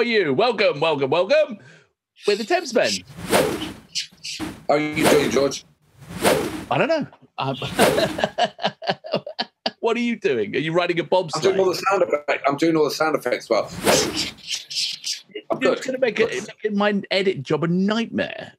are you? Welcome, welcome, welcome. We're the Thamesmen. How are you doing, George? I don't know. Um, what are you doing? Are you riding a I'm doing all the sound effects. I'm doing all the sound effects well. I'm You're going to make it, make my edit job a nightmare.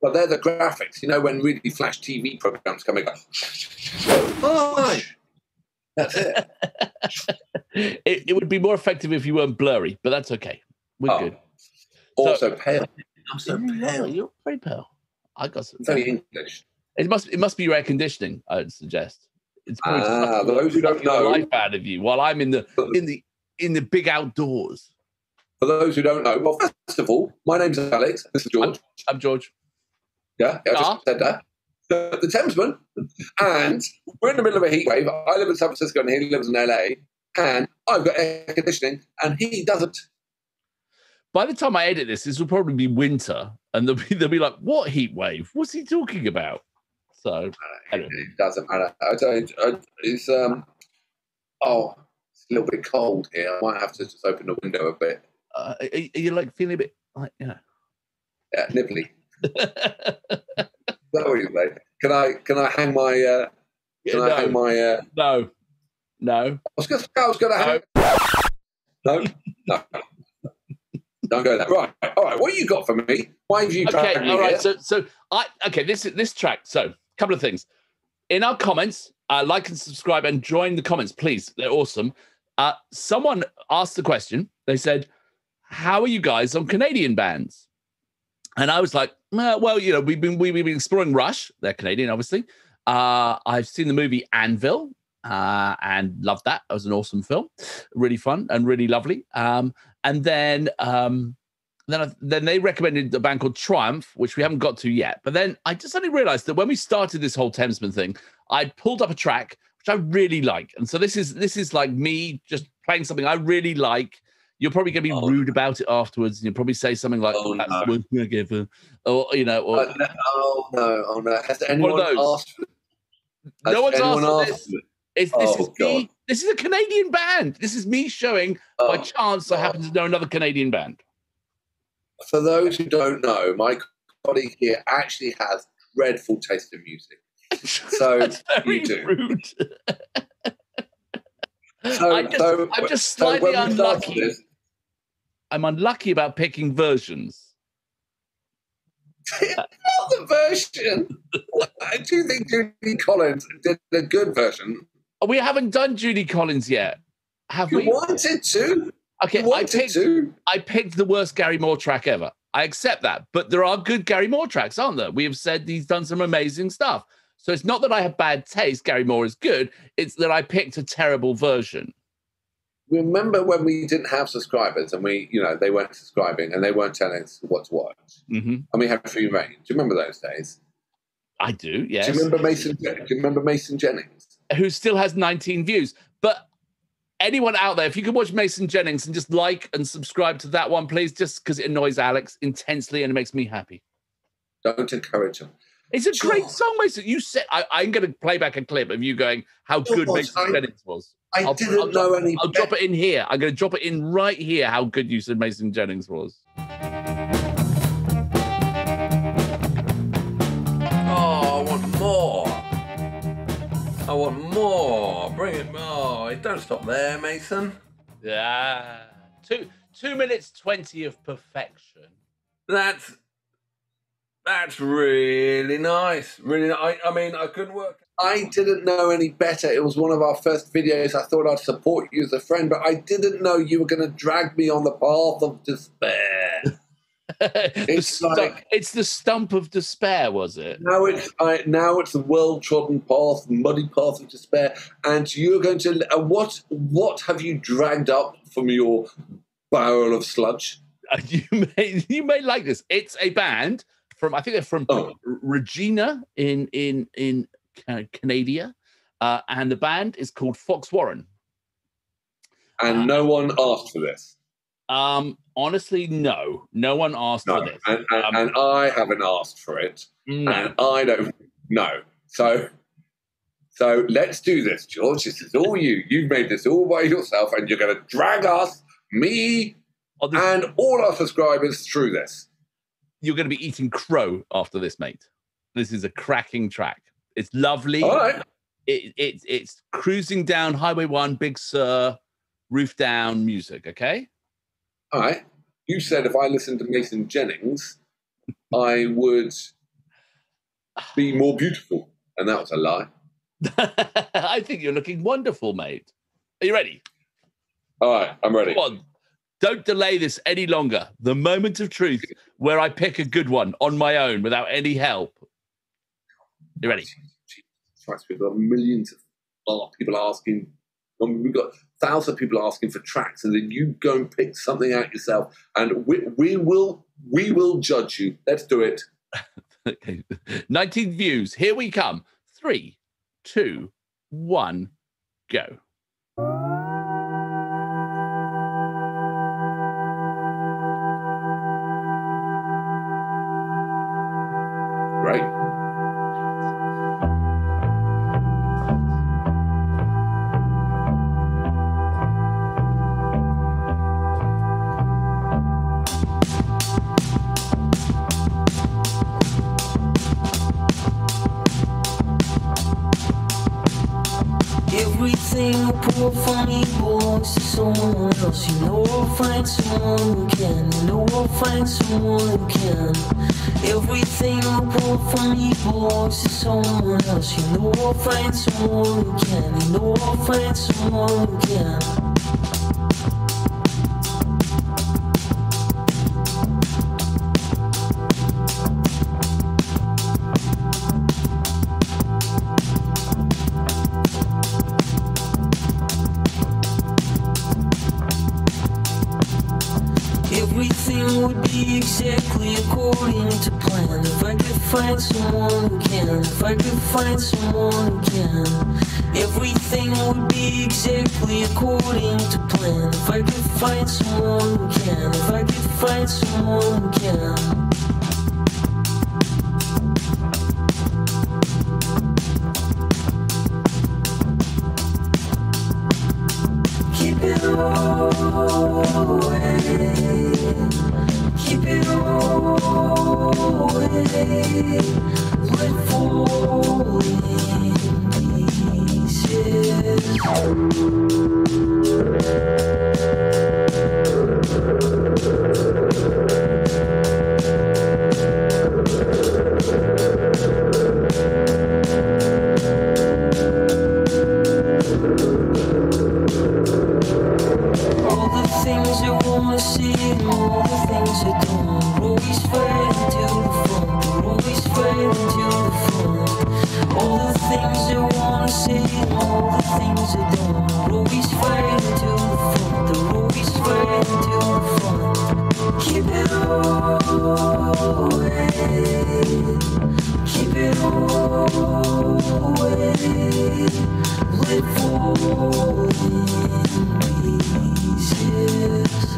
Well, they're the graphics. You know when really flash TV programs come and go. Hi. That's it. It, it would be more effective if you weren't blurry, but that's okay. We're Oh. good. Also pale. I'm so pale. You're very pale. I got some. It's only English. It must. It must be your air conditioning. I'd suggest. It's probably Ah, sucking the- those who don't sucking the know- life out of you while I'm in the in the in the big outdoors. For those who don't know, well, first of all, my name's Alex. This is George. I'm George. Yeah, yeah I Ah. just said that. The, the Thamesmen. And we're in the middle of a heat wave. I live in San Francisco and he lives in LA. And I've got air conditioning and he doesn't. By the time I edit this, this will probably be winter, and they'll be they'll be like, "What heat wave? What's he talking about?" So I don't. It doesn't matter. I don't, I, it's, um, oh, it's a little bit cold here. I might have to just open the window a bit. uh, are, are you like feeling a bit like you know? Yeah, nibbly. Is that what you say? Can I, can I hang my, uh, can I hang my, uh, no, no. I was going to I was going to hang. No, no. Don't go there. Right. All right. What you got for me? Why have you Okay, all right. here? So, so I okay. This this track. So, a couple of things. In our comments, uh, like and subscribe and join the comments, please. They're awesome. Uh, someone asked the question. They said, "How are you guys on Canadian bands?" And I was like, "Uh, "Well, you know, we've been we've been exploring Rush. They're Canadian, obviously. Uh, I've seen the movie Anvil." Uh, and loved that. It was an awesome film, really fun and really lovely. Um, and then um, then I, then they recommended a band called Triumph, which we haven't got to yet. But then I just suddenly realized that when we started this whole Thamesmen thing, I'd pulled up a track which I really like, and so this is this is like me just playing something I really like. You're probably going to be Oh. rude about it afterwards, and you'll probably say something like, Oh, "That's no. what gonna give or you know, or Uh, no, oh no! Oh no! Has anyone asked? Has no one's asked for asked this. It's, this Oh, is me. This is a Canadian band. This is me showing by Oh, chance I happen to know another Canadian band. for those who don't know, my colleague here actually has dreadful taste in music. So you do. So, I just, so, I'm just slightly started unlucky. this, I'm unlucky about picking versions. not the version. I do think Judy Collins did a good version. We haven't done Judy Collins yet, have You we? wanted to. Okay, You I picked, to. I picked the worst Gary Moore track ever. I accept that, but there are good Gary Moore tracks, aren't there? We have said he's done some amazing stuff. So it's not that I have bad taste. Gary Moore is good. It's that I picked a terrible version. Remember when we didn't have subscribers and we, you know, they weren't subscribing and they weren't telling us what to watch, hmm and we had free rein. Do you remember those days? I do, yes. Do you remember Mason? Do you remember Mason Jennings? Who still has 19 views. But anyone out there, if you could watch Mason Jennings and just like and subscribe to that one, please, just because it annoys Alex intensely and it makes me happy. Don't encourage him. It's a great song, Mason. You said I, I'm going to play back a clip of you going how good Mason I- Jennings was. I I'll- didn't I'll know any. I'll drop it in here. I'm going to drop it in right here. How good you said Mason Jennings was. Want more. Bring it oh, more. Don't stop there, Mason. Yeah, two two minutes twenty of perfection. That's that's really nice. Really, I, I mean, I couldn't work. I didn't know any better. It was one of our first videos. I thought I'd support you as a friend, but I didn't know you were going to drag me on the path of despair. It's like- it's the stump of despair, was it? Now it's I, now it's the well trodden path, muddy path of despair, and you're going to. Uh, what what have you dragged up from your barrel of sludge? Uh, you may you may like this. It's a band from I think they're from Oh. Regina in in in Ca- Canada, uh, and the band is called Foxwarren. And Uh, no one asked for this. Um, honestly, no, no one asked No, for this. and, and, Um, and I haven't asked for it, no. and I don't know. So, so let's do this, George. This is all you. You've made this all by yourself, and you're going to drag us, me, On this, and all our subscribers through this. you're going to be eating crow after this, mate. This is a cracking track. It's lovely. All right. It, it, it's cruising down Highway 1, Big Sur, roof down music, okay? All right. You said if I listened to Mason Jennings, I would be more beautiful. And that was a lie. I think you're looking wonderful, mate. Are you ready? All right. I'm ready. Come on. Don't delay this any longer. The moment of truth where I pick a good one on my own without any help. You ready? Christ, we've got millions of people asking. I mean, we've got thousands of people asking for tracks, and then you go and pick something out yourself, and we, we will we will judge you. Let's do it. Okay. 19 views. Here we come. Three, two, one, go. Great. From me belongs to someone else. You know I'll find someone who can. You know I'll find someone who can. Everything I pour from me belongs to someone else. You know I'll find someone who can. You know I'll find someone who can. To plan. If I could find someone who can If I could find someone who can Everything would be exactly according to plan. If I could find someone who can If I could find someone who can away. The front. All the things I wanna and all the things I don't always fading to the front. Always fading to the front. Keep it away. Keep it away. Fall in pieces.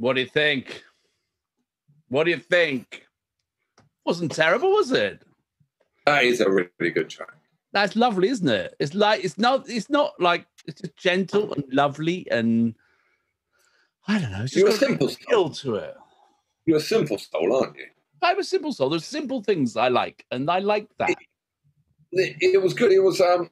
What do you think? What do you think? Wasn't terrible, was it? That is a really good track. That's lovely, isn't it? It's like it's not. It's not like it's just gentle and lovely and I don't know. It's just You're a simple feel to it. You're a simple soul, aren't you? I'm a simple soul. There's simple things I like, and I like that. It, it was good. It was um,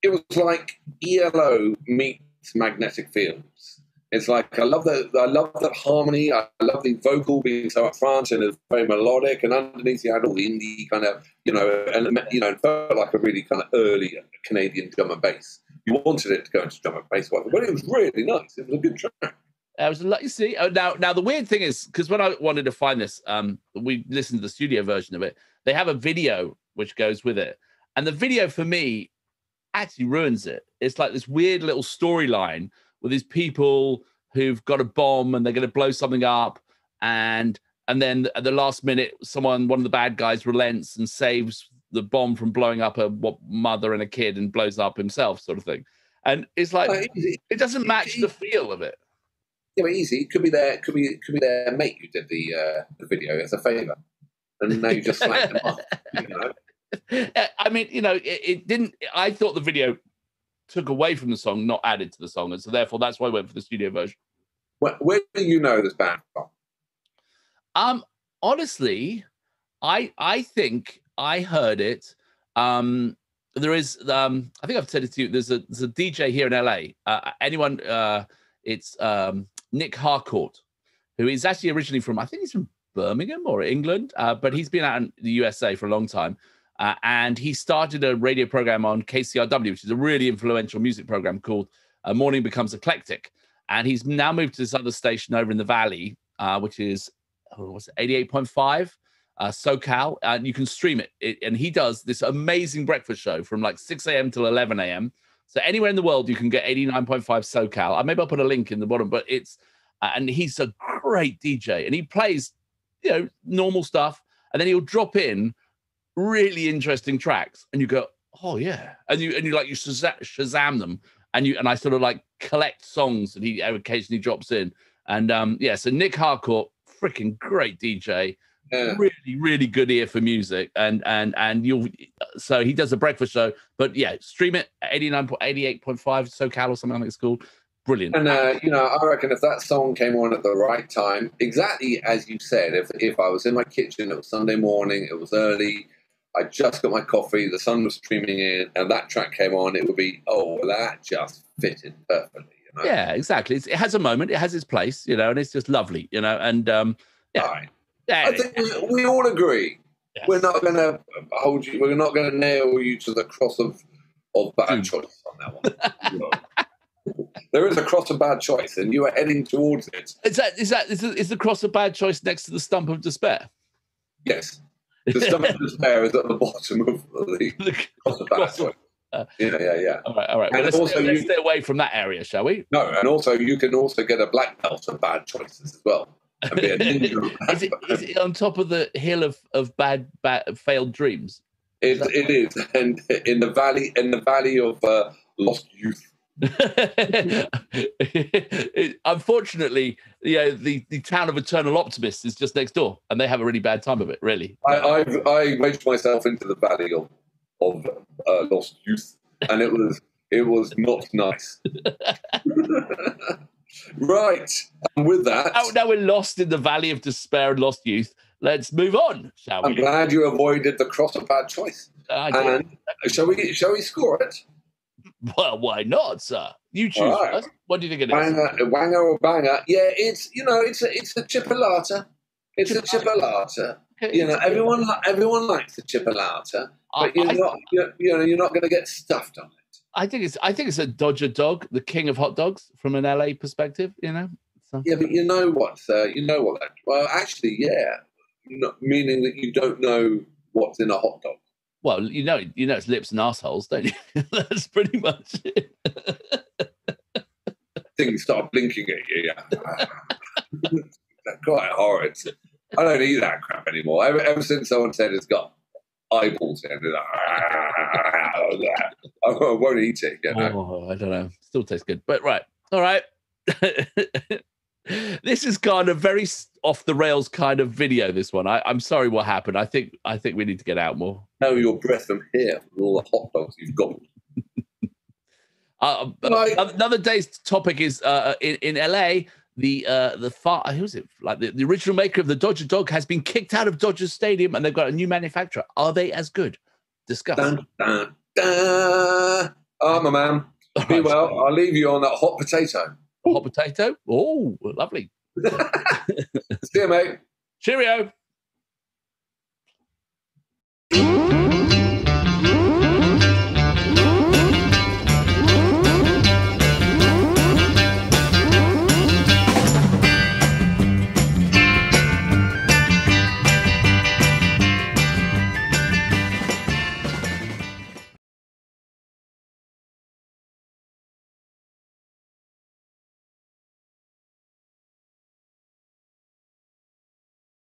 it was like ELO meets magnetic fields. It's like I love that. I love that harmony. I love the vocal being so upfront and it's very melodic, and underneath you had all the indie kind of, you know, and you know, it felt like a really kind of early Canadian drum and bass. You wanted it to go into drum and bass, but it was really nice. It was a good track. I was like, you see, oh, now, now the weird thing is because when I wanted to find this, um, we listened to the studio version of it. They have a video which goes with it, and the video for me actually ruins it. It's like this weird little storyline with these people who've got a bomb and they're going to blow something up, and and then at the last minute, someone, one of the bad guys, relents and saves the bomb from blowing up a what, mother and a kid and blows up himself, sort of thing. And it's like Well, easy. it doesn't match the feel of it. Yeah, but easy. It could be their could be could be their mate who did the uh, the video as a favour, and now you just slapped them off. You know? I mean, you know, it, it didn't. I thought the video took away from the song, not added to the song, and so therefore that's why I went for the studio version. Where, where do you know this band from? Um, honestly, I I think I heard it. Um, there is um, I think I've said it to you. There's a there's a DJ here in LA. Uh, anyone? Uh, it's um, Nick Harcourt, who is actually originally from I think he's from Birmingham or England, uh, but he's been out in the USA for a long time. Uh, and he started a radio program on KCRW, which is a really influential music program called uh, Morning Becomes Eclectic. And he's now moved to this other station over in the Valley, uh, which is oh, what's it, 88.5 uh, SoCal. And you can stream it. it. And he does this amazing breakfast show from like 6 a.m. till 11 a.m. So anywhere in the world, you can get 89.5 SoCal. Uh, maybe I'll put a link in the bottom, but it's, uh, and he's a great DJ and he plays, you know, normal stuff. And then he'll drop in really interesting tracks and you go, oh yeah. And you, and you like, you Shazam, them and you, and I sort of like collect songs that he occasionally drops in. And um, yeah, so Nick Harcourt, freaking great DJ Yeah. really really good ear for music and and and you'll so he does a breakfast show but yeah stream it at 89 88.5 socal or something like it's called brilliant And uh, you know, I reckon if that song came on at the right time, exactly as you said, if if I was in my kitchen, it was Sunday morning, it was early, I just got my coffee, the sun was streaming in, and that track came on, it would be oh, that just fitted perfectly. You know? yeah exactly it's, it has a moment it has its place you know and it's just lovely you know and um yeah, Right. yeah I think we, we all agree. yes. We're not going to hold you. We're not going to nail you to the cross of of bad choice on that one. There is a cross of bad choice, and you are heading towards it. is that is that is the, is the cross of bad choice next to the stump of despair Yes, the stomach of despair is at the bottom of the of bad Cross. Yeah, yeah, yeah. all right all right well, And let's, also stay, let's you- stay away from that area shall we No, and also you can also get a black belt of bad choices as well. And be a ninja is it is it on top of the hill of of bad bad failed dreams It, it is, and in the valley, in the valley of uh, lost youth. Unfortunately, you know, the, the town of Eternal Optimists is just next door, and they have a really bad time of it. Really, I, I've I wedged myself into the valley of of uh, lost youth, and it was it was not nice. right, and with that, now, now we're lost in the valley of despair and lost youth. Let's move on, shall we? I'm glad you avoided the cross of bad choice. I did. And shall we shall we score it? Well, why not, sir? You choose right. first. What do you think it is? Banger, wanger or banger? Yeah, it's you know it's a it's a chipolata. It's a chipolata. You know, everyone everyone likes a chipolata, but you're I- not you're, you know you're not going to get stuffed on it. I think it's I think it's a Dodger dog, the king of hot dogs from an LA perspective. You know, so, Yeah, but you know what? Uh, you know what? That, well, actually, yeah, meaning that you don't know what's in a hot dog. Well, you know, you know, it's lips and assholes, don't you? That's pretty much it. Things start blinking at you. Yeah, quite horrid. I don't eat that crap anymore. Ever, ever since someone said it's got eyeballs in it, I won't eat it. You know? Oh, I don't know. Still tastes good, but right. All right. this is kind of very off the rails kind of video. This one. I, I'm sorry what happened. I think I think we need to get out more. Know your breath from here from all the hot dogs you've got. Uh, uh, Another day's topic is uh, in, in LA. The uh, the far who's it like the, the original maker of the Dodger dog has been kicked out of Dodger Stadium and they've got a new manufacturer. Are they as good? Discuss. Dun, dun, dun. Oh, my man. Be well. I'll leave you on that hot potato. Hot potato. Oh, lovely. See you, mate. Cheerio. Música